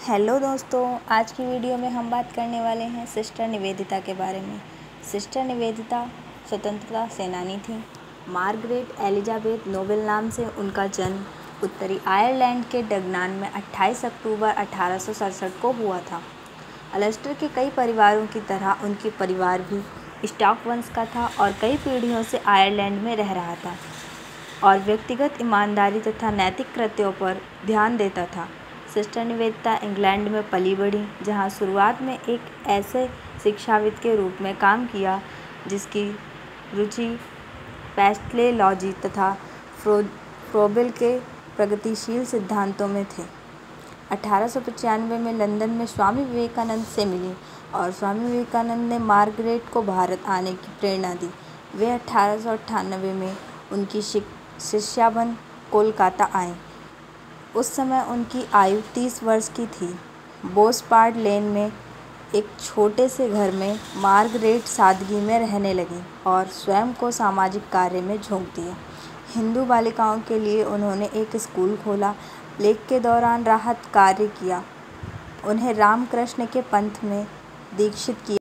Hello दोस्तों, आज की वीडियो में हम बात करने वाले हैं सिस्टर निवेदिता के बारे में। सिस्टर निवेदिता स्वतंत्रता सेनानी थी। मार्गरेट एलिजाबेथ नोबेल नाम से उनका जन्म उत्तरी आयरलैंड के डगनान में 28 अक्टूबर अठारह सौ सड़सठ को हुआ था। अलेस्टर के कई परिवारों की तरह उनके परिवार भी स्टॉक वंश का था और कई पीढ़ियों से आयरलैंड में रह रहा था और व्यक्तिगत ईमानदारी तथा नैतिक कृत्यों पर ध्यान देता था। सिस्टर निवेदिता इंग्लैंड में पली बढ़ी, जहाँ शुरुआत में एक ऐसे शिक्षाविद के रूप में काम किया, जिसकी रुचि पैस्टलेलॉजी तथा फ्रो फ्रोबेल के प्रगतिशील सिद्धांतों में थे। अठारह में लंदन में स्वामी विवेकानंद से मिली और स्वामी विवेकानंद ने मार्गरेट को भारत आने की प्रेरणा दी। वे अठारह में उनकी शिष्या बन कोलकाता आए। उस समय उनकी आयु तीस वर्ष की थी। बोसपार्ड लेन में एक छोटे से घर में मार्गरेट सादगी में रहने लगी और स्वयं को सामाजिक कार्य में झोंक दिया। हिंदू बालिकाओं के लिए उन्होंने एक स्कूल खोला प्लेग के दौरान राहत कार्य किया। उन्हें रामकृष्ण के पंथ में दीक्षित किया।